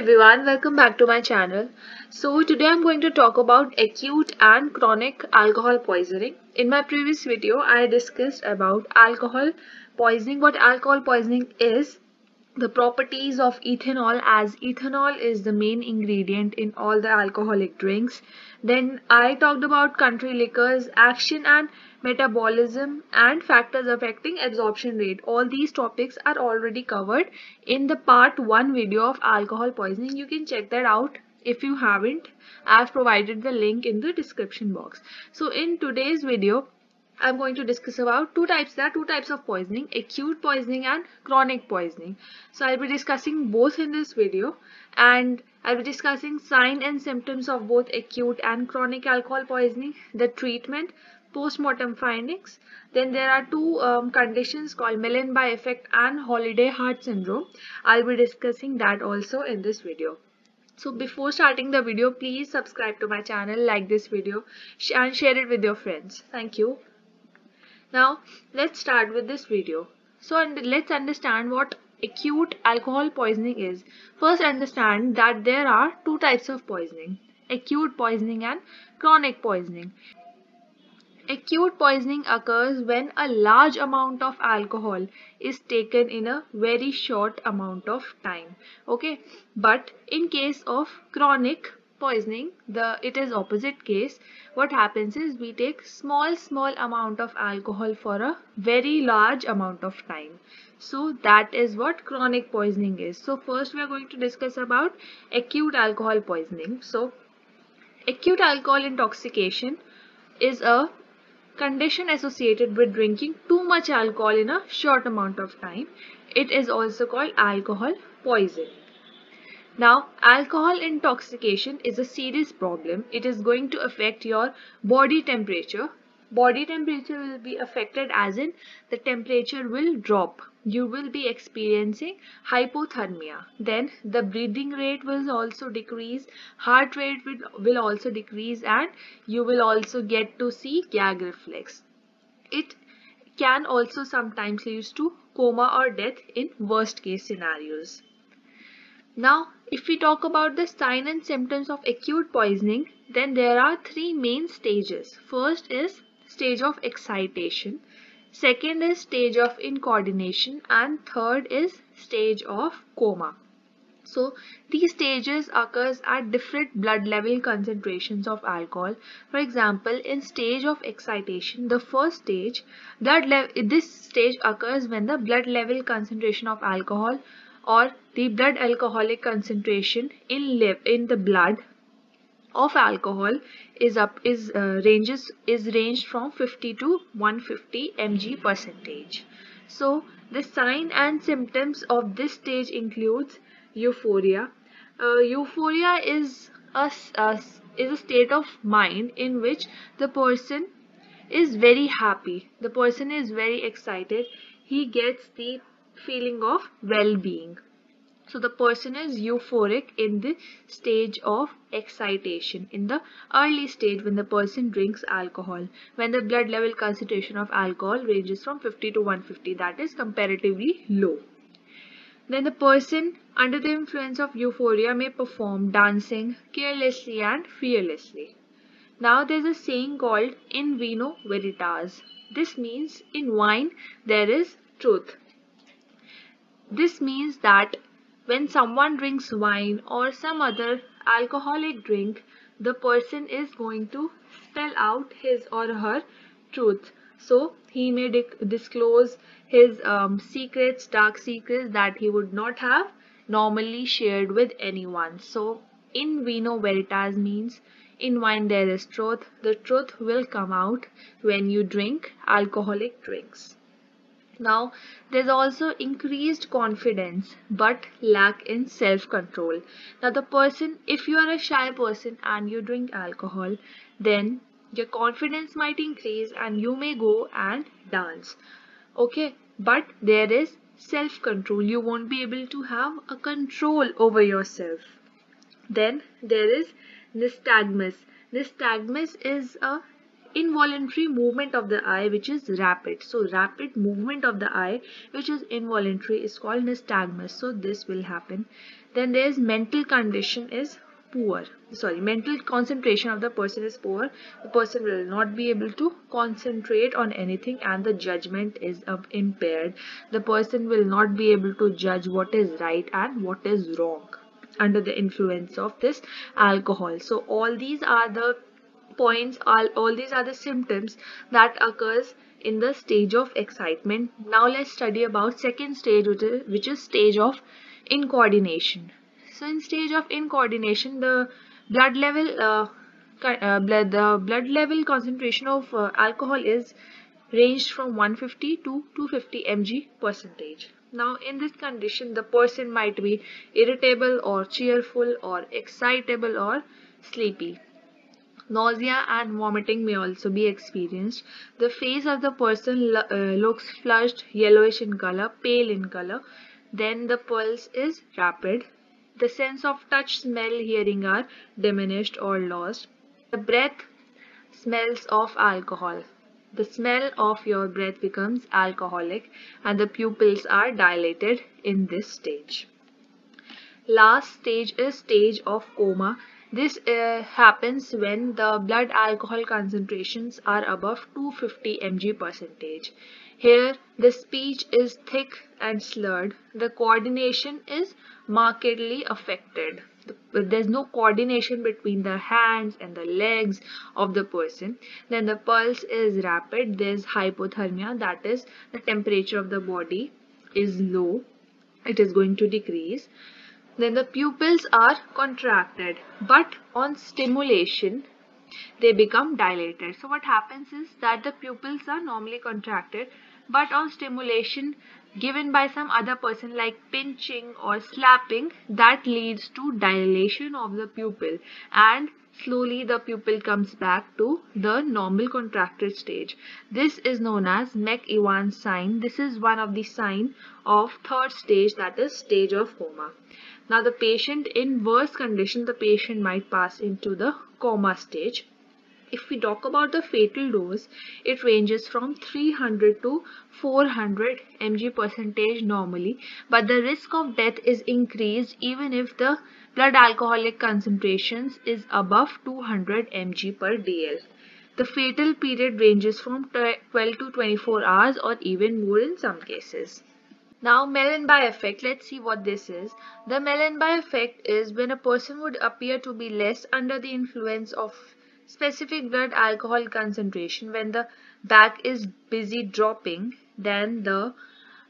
everyone, welcome back to my channel. So today I'm going to talk about acute and chronic alcohol poisoning. In my previous video I discussed about alcohol poisoning, what alcohol poisoning is, the properties of ethanol as ethanol is the main ingredient in all the alcoholic drinks. Then I talked about country liquors, action and metabolism and factors affecting absorption rate. All these topics are already covered in the part 1 video of alcohol poisoning. You can check that out if you haven't. I've provided the link in the description box. So in today's video, I'm going to discuss about two types. There are two types of poisoning, acute poisoning and chronic poisoning. So I'll be discussing both in this video and I'll be discussing sign and symptoms of both acute and chronic alcohol poisoning, the treatment, post-mortem findings. Then there are two um, conditions called Mellanby effect and holiday heart syndrome. I'll be discussing that also in this video. So before starting the video, please subscribe to my channel, like this video and share it with your friends. Thank you. Now let's start with this video. So let's understand what acute alcohol poisoning is. First understand that there are two types of poisoning. Acute poisoning and chronic poisoning. Acute poisoning occurs when a large amount of alcohol is taken in a very short amount of time. Okay, but in case of chronic poisoning the it is opposite case what happens is we take small small amount of alcohol for a very large amount of time so that is what chronic poisoning is so first we are going to discuss about acute alcohol poisoning so acute alcohol intoxication is a condition associated with drinking too much alcohol in a short amount of time it is also called alcohol poisoning now, alcohol intoxication is a serious problem. It is going to affect your body temperature. Body temperature will be affected as in the temperature will drop. You will be experiencing hypothermia. Then the breathing rate will also decrease. Heart rate will, will also decrease and you will also get to see gag reflex. It can also sometimes lead to coma or death in worst case scenarios. Now, if we talk about the sign and symptoms of acute poisoning, then there are three main stages. First is stage of excitation, second is stage of incoordination and third is stage of coma. So these stages occurs at different blood level concentrations of alcohol. For example, in stage of excitation, the first stage, blood this stage occurs when the blood level concentration of alcohol or the blood alcoholic concentration in in the blood of alcohol is up is uh, ranges is ranged from 50 to 150 mg percentage. So the sign and symptoms of this stage includes euphoria. Uh, euphoria is a, a is a state of mind in which the person is very happy. The person is very excited. He gets the feeling of well-being. So the person is euphoric in the stage of excitation, in the early stage when the person drinks alcohol, when the blood level concentration of alcohol ranges from 50 to 150, that is comparatively low. Then the person under the influence of euphoria may perform dancing carelessly and fearlessly. Now there's a saying called in vino veritas. This means in wine there is truth. This means that when someone drinks wine or some other alcoholic drink, the person is going to spell out his or her truth. So he may disclose his um, secrets, dark secrets that he would not have normally shared with anyone. So in vino veritas means in wine there is truth. The truth will come out when you drink alcoholic drinks. Now, there's also increased confidence but lack in self-control. Now, the person, if you are a shy person and you drink alcohol, then your confidence might increase and you may go and dance. Okay, but there is self-control. You won't be able to have a control over yourself. Then there is nystagmus. Nystagmus is a involuntary movement of the eye which is rapid. So rapid movement of the eye which is involuntary is called nystagmus. So this will happen. then there's mental condition is poor sorry mental concentration of the person is poor the person will not be able to concentrate on anything and the judgment is impaired the person will not be able to judge what is right and what is wrong under the influence of this alcohol so all these are the points all, all these are the symptoms that occurs in the stage of excitement. Now let's study about second stage which is, which is stage of incoordination. So in stage of incoordination the blood level uh, uh, blood, the blood level concentration of uh, alcohol is ranged from 150 to 250 mg percentage. Now in this condition the person might be irritable or cheerful or excitable or sleepy nausea and vomiting may also be experienced the face of the person uh, looks flushed yellowish in color pale in color then the pulse is rapid the sense of touch, smell, hearing are diminished or lost. The breath smells of alcohol. The smell of your breath becomes alcoholic and the pupils are dilated in this stage. Last stage is stage of coma. This uh, happens when the blood alcohol concentrations are above 250 mg percentage. Here the speech is thick and slurred. The coordination is markedly affected. There's no coordination between the hands and the legs of the person. Then the pulse is rapid. There's hypothermia that is the temperature of the body is low. It is going to decrease. Then the pupils are contracted but on stimulation they become dilated. So what happens is that the pupils are normally contracted but on stimulation given by some other person like pinching or slapping that leads to dilation of the pupil and slowly the pupil comes back to the normal contracted stage. This is known as McEwan sign. This is one of the sign of third stage that is stage of coma. Now the patient in worse condition the patient might pass into the coma stage if we talk about the fatal dose, it ranges from 300 to 400 mg percentage normally, but the risk of death is increased even if the blood alcoholic concentrations is above 200 mg per dl. The fatal period ranges from 12 to 24 hours or even more in some cases. Now Mellanby effect, let's see what this is. The Mellanby effect is when a person would appear to be less under the influence of specific blood alcohol concentration when the BAC is busy dropping than the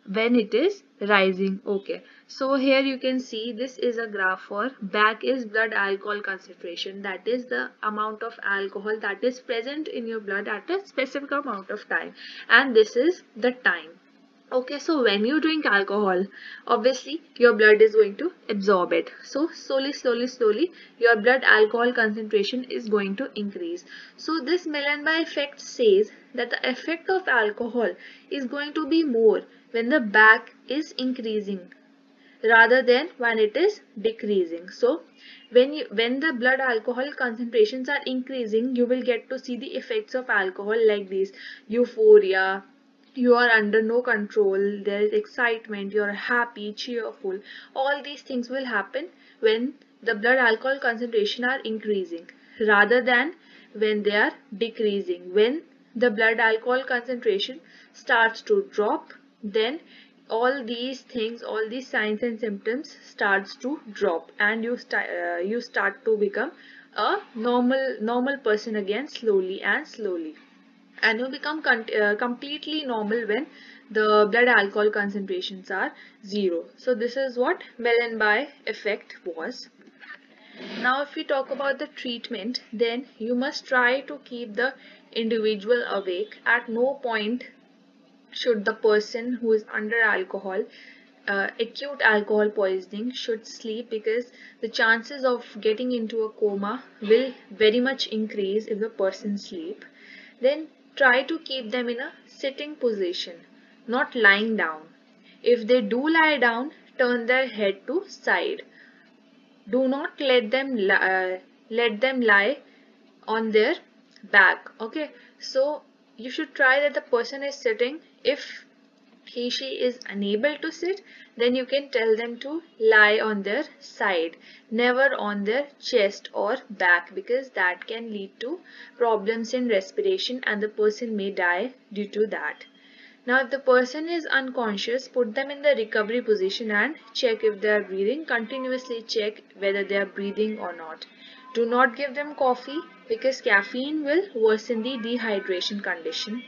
when it is rising. Okay. So here you can see this is a graph for BAC is blood alcohol concentration. That is the amount of alcohol that is present in your blood at a specific amount of time. And this is the time okay so when you drink alcohol obviously your blood is going to absorb it. So slowly slowly slowly your blood alcohol concentration is going to increase. So this Mellanby effect says that the effect of alcohol is going to be more when the BAC is increasing rather than when it is decreasing. So when you when the blood alcohol concentrations are increasing you will get to see the effects of alcohol like this euphoria you are under no control there is excitement you're happy cheerful all these things will happen when the blood alcohol concentration are increasing rather than when they are decreasing. When the blood alcohol concentration starts to drop then all these things all these signs and symptoms starts to drop and you start uh, you start to become a normal normal person again slowly and slowly and you become uh, completely normal when the blood alcohol concentrations are zero. So this is what Mellanby effect was. Now if we talk about the treatment then you must try to keep the individual awake. At no point should the person who is under alcohol uh, acute alcohol poisoning should sleep because the chances of getting into a coma will very much increase if the person sleep. Then try to keep them in a sitting position, not lying down. If they do lie down, turn their head to side. Do not let them uh, let them lie on their back. Okay, so you should try that the person is sitting. If he she is unable to sit then you can tell them to lie on their side never on their chest or back because that can lead to problems in respiration and the person may die due to that. Now if the person is unconscious put them in the recovery position and check if they are breathing. Continuously check whether they are breathing or not. Do not give them coffee because caffeine will worsen the dehydration condition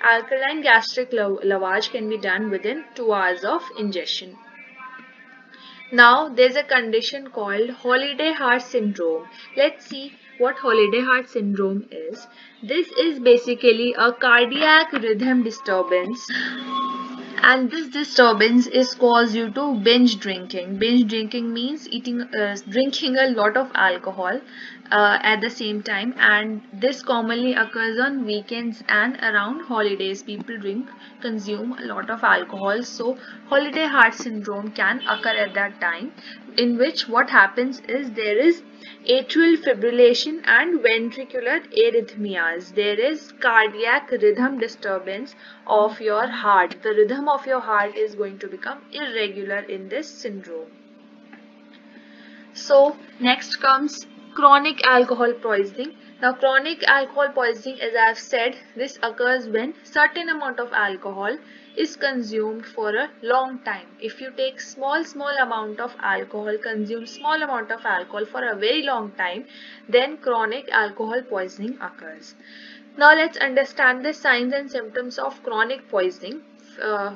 Alkaline gastric lavage can be done within 2 hours of ingestion. Now there's a condition called holiday heart syndrome. Let's see what holiday heart syndrome is. This is basically a cardiac rhythm disturbance and this disturbance is caused due to binge drinking. Binge drinking means eating, uh, drinking a lot of alcohol uh, at the same time. And this commonly occurs on weekends and around holidays. People drink consume a lot of alcohol. So holiday heart syndrome can occur at that time in which what happens is there is atrial fibrillation and ventricular arrhythmias. There is cardiac rhythm disturbance of your heart. The rhythm of your heart is going to become irregular in this syndrome. So next comes chronic alcohol poisoning now chronic alcohol poisoning as i have said this occurs when certain amount of alcohol is consumed for a long time if you take small small amount of alcohol consume small amount of alcohol for a very long time then chronic alcohol poisoning occurs now let's understand the signs and symptoms of chronic poisoning uh,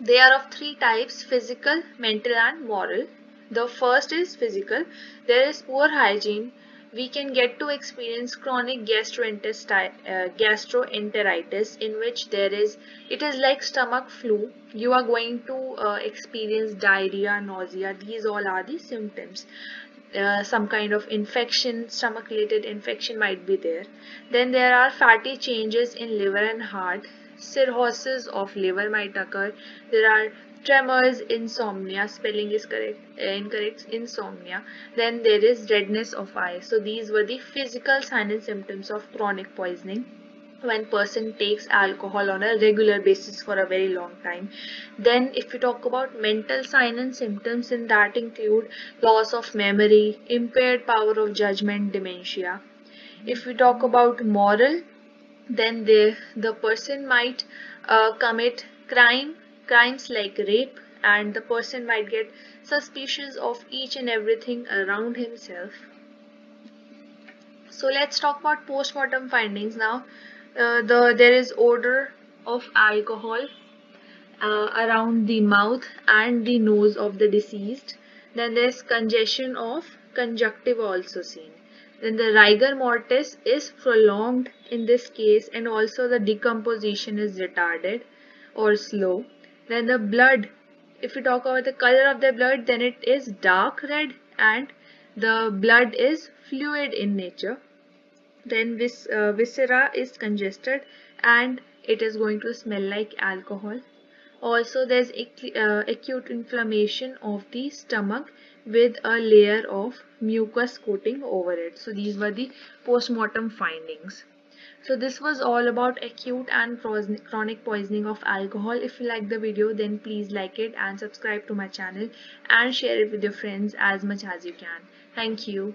they are of three types physical mental and moral the first is physical. There is poor hygiene. We can get to experience chronic uh, gastroenteritis in which there is, it is like stomach flu. You are going to uh, experience diarrhea, nausea. These all are the symptoms. Uh, some kind of infection, stomach related infection might be there. Then there are fatty changes in liver and heart. Cirrhosis of liver might occur. There are tremors insomnia spelling is correct uh, incorrect insomnia. Then there is redness of eye. So these were the physical signs and symptoms of chronic poisoning. When person takes alcohol on a regular basis for a very long time. Then if we talk about mental signs and symptoms in that include loss of memory impaired power of judgment dementia. If we talk about moral then the the person might uh, commit crime crimes like rape and the person might get suspicious of each and everything around himself. So let's talk about post-mortem findings now. Uh, the there is odor of alcohol uh, around the mouth and the nose of the deceased. Then there's congestion of conjunctiva also seen. Then the rigor mortis is prolonged in this case and also the decomposition is retarded or slow. Then the blood, if we talk about the color of the blood, then it is dark red and the blood is fluid in nature. Then vis uh, viscera is congested and it is going to smell like alcohol. Also there's uh, acute inflammation of the stomach with a layer of mucus coating over it. So these were the post-mortem findings. So this was all about acute and chronic poisoning of alcohol. If you like the video then please like it and subscribe to my channel and share it with your friends as much as you can. Thank you.